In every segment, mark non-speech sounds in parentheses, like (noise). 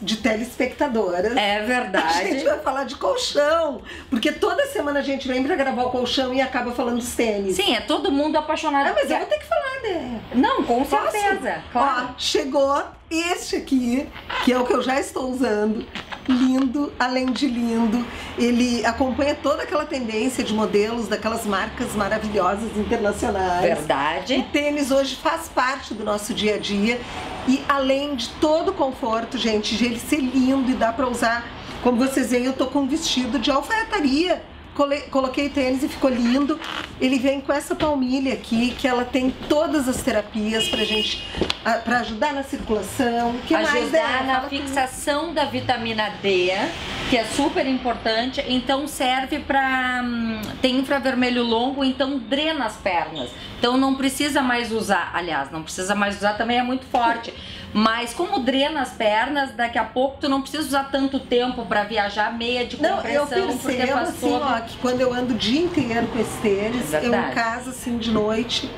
de telespectadoras. É verdade. A gente vai falar de colchão, porque toda semana a gente vem pra gravar o colchão e acaba falando dos tênis. Sim, é todo mundo apaixonado. Ah, mas eu vou ter que falar, né? Não, com Posso? certeza. Claro. Ó, chegou este aqui, que é o que eu já estou usando. Lindo, além de lindo. Ele acompanha toda aquela tendência de modelos daquelas marcas maravilhosas internacionais. O Verdade. tênis hoje faz parte do nosso dia a dia e além de todo o conforto, gente, de ele ser lindo e dá pra usar, como vocês veem, eu tô com um vestido de alfaiataria. Coloquei tênis e ficou lindo. Ele vem com essa palmilha aqui, que ela tem todas as terapias pra gente, ah, pra ajudar na circulação. Que mais Ajudar é? na Fala tudo. fixação da vitamina D, que é super importante. Então serve para tem infravermelho longo, então drena as pernas. Então não precisa mais usar, aliás, não precisa mais usar também é muito forte. Mas como drena as pernas, daqui a pouco tu não precisa usar tanto tempo para viajar meia de Não, eu compressão, percebo assim, todo ó, que quando eu ando o dia inteiro com esse tênis, eu Verdade. em casa assim de noite,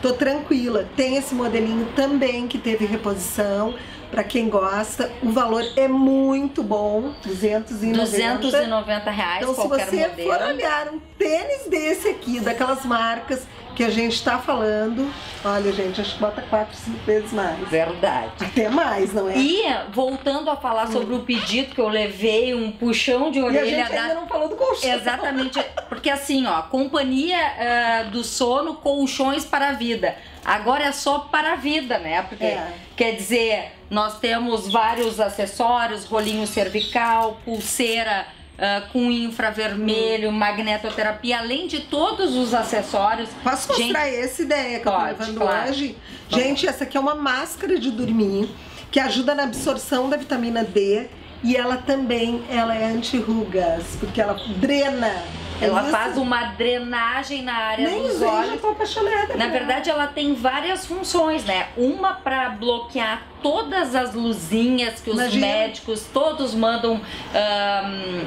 tô tranquila. Tem esse modelinho também que teve reposição, pra quem gosta. O valor é muito bom, 290. 290 reais Então, se você modelo. for olhar um tênis desse aqui, daquelas marcas que a gente tá falando, olha, gente, acho que bota 4, 5 vezes mais. Verdade. Até mais, não é? E voltando a falar sobre o pedido que eu levei, um puxão de E a orelha gente da ainda não falou do colchão. Exatamente, porque assim, ó, companhia ah, do sono, colchões para a vida. Agora é só para a vida, né? Porque É. quer dizer, nós temos vários acessórios, rolinho cervical, pulseira ah, com infravermelho, magnetoterapia, além de todos os acessórios. Posso Gente, mostrar essa ideia que eu Pode, tô levando claro. hoje? Gente, essa aqui é uma máscara de dormir que ajuda na absorção da vitamina D e ela também ela é anti-rugas, porque ela drena. É ela faz uma drenagem na área Nem dos olhos. já tô apaixonada. Na por verdade, ela tem várias funções, né? Uma para bloquear todas as luzinhas que os Imagina. médicos todos mandam ahn,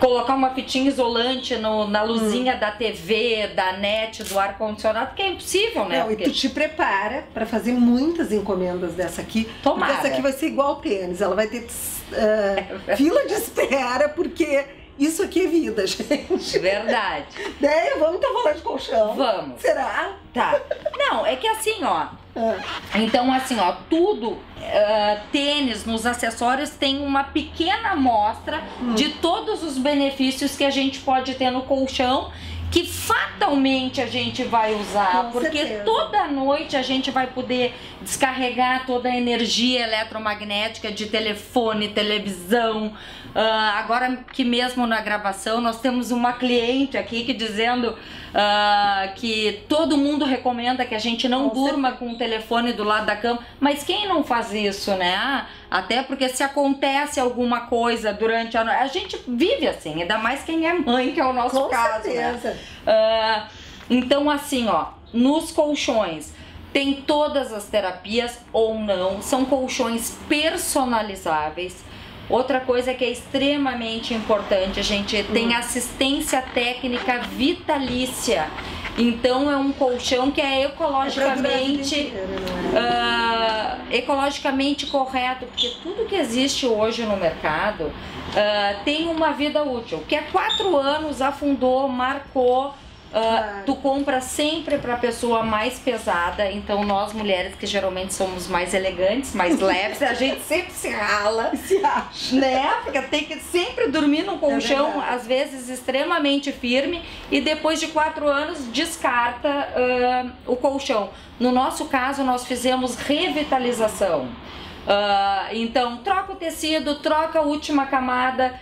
colocar uma fitinha isolante no- na luzinha Hum. da TV, da net, do ar condicionado, que é impossível, né? Não, e Porque- tu te prepara pra fazer muitas encomendas dessa aqui. Tomara. Essa aqui vai ser igual ao tênis. Ela vai ter (laughs) ah, fila de espera, porque isso aqui é vida, (laughs) gente. Verdade. Ideia, vamos então falar de colchão. Vamos. Será? Tá. Não, é que assim, ó. Ah, Então, assim, ó, tudo, ah, tênis, nos acessórios, tem uma pequena amostra Hum. de todos os benefícios que a gente pode ter no colchão, que fatalmente a gente vai usar, Com porque certeza. toda noite a gente vai poder descarregar toda a energia eletromagnética de telefone, televisão. Ah, agora que mesmo na gravação nós temos uma cliente aqui que dizendo ah, que todo mundo recomenda que a gente não Com durma com o telefone do lado da cama, mas quem não faz isso, né? Até porque se acontece alguma coisa durante a noite, a gente vive assim, ainda mais quem é mãe, que é o nosso com caso, né? Ah, então, assim, ó, nos colchões tem todas as terapias ou não, são colchões personalizáveis. Outra coisa que é extremamente importante, a gente tem assistência técnica vitalícia. Então é um colchão que é ecologicamente é? ah, ecologicamente correto, porque tudo que existe hoje no mercado ah, tem uma vida útil, que é quatro anos, afundou, marcou. Claro. tu compra sempre para pessoa mais pesada, então nós mulheres que geralmente somos mais elegantes, mais (laughs) leves, a gente sempre se rala, (laughs) Se acha. né? Porque tem que sempre dormir num colchão, verdade. às vezes extremamente firme, e depois de quatro anos descarta ah, o colchão. No nosso caso, nós fizemos revitalização. Ah, então, troca o tecido, troca a última camada.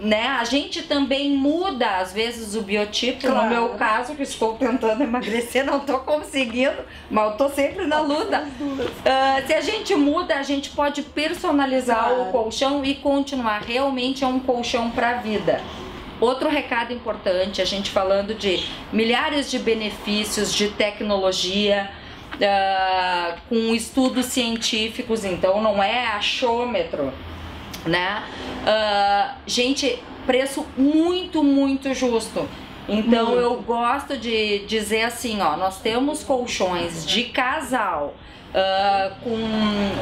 Né? A gente também muda às vezes o biotipo. Claro. No meu caso, que estou tentando emagrecer, não estou conseguindo, mas eu estou sempre na luta. Ah, se a gente muda, a gente pode personalizar Claro. o colchão e continuar. Realmente é um colchão para a vida. Outro recado importante, a gente falando de milhares de benefícios de tecnologia, ah, com estudos científicos, então não é achômetro, né? Ah, gente, preço muito, muito justo. Então Muito. eu gosto de dizer assim, ó, nós temos colchões de casal. ah, com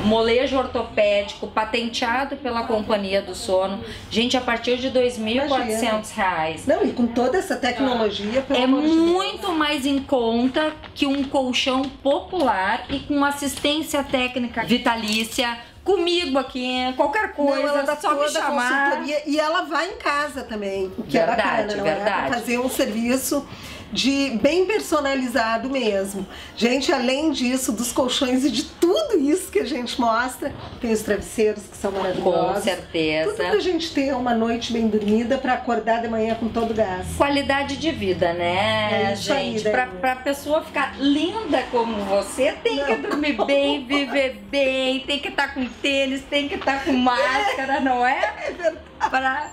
molejo ortopédico patenteado pela Companhia do Sono. Gente, a partir de 2.400 reais. Não, e com toda essa tecnologia, pelo É de Deus. muito mais em conta que um colchão popular e com assistência técnica vitalícia. Comigo aqui, qualquer coisa, Não, ela dá só me chamar. e ela vai em casa também, o que Verdade, é bacana, não é? verdade. Pra fazer um serviço de bem personalizado mesmo. Gente, além disso, dos colchões e de tudo isso que a gente mostra, tem os travesseiros que são maravilhosos. Com certeza. Tudo pra gente ter uma noite bem dormida pra acordar de manhã com todo gás. Qualidade de vida, né, É aí, gente? Dani. pra, pra pessoa ficar linda como você, tem que dormir bem, viver bem, tem que estar com tênis, tem que estar com máscara, não é? (laughs) É verdade.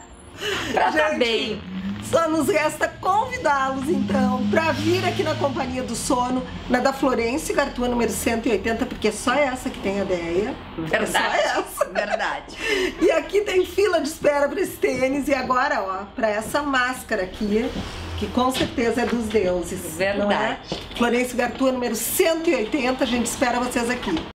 Pra pra tá Gente, bem. Só nos resta convidá-los, então, para vir aqui na Companhia do Sono, na da Florence Gartua, número 180, porque é só essa que tem a ideia. É só Verdade. essa. Verdade. E aqui tem fila de espera para esse tênis. E agora, ó, para essa máscara aqui, que com certeza é dos deuses. Não é? Verdade. Florence Gartua, número 180. A gente espera vocês aqui.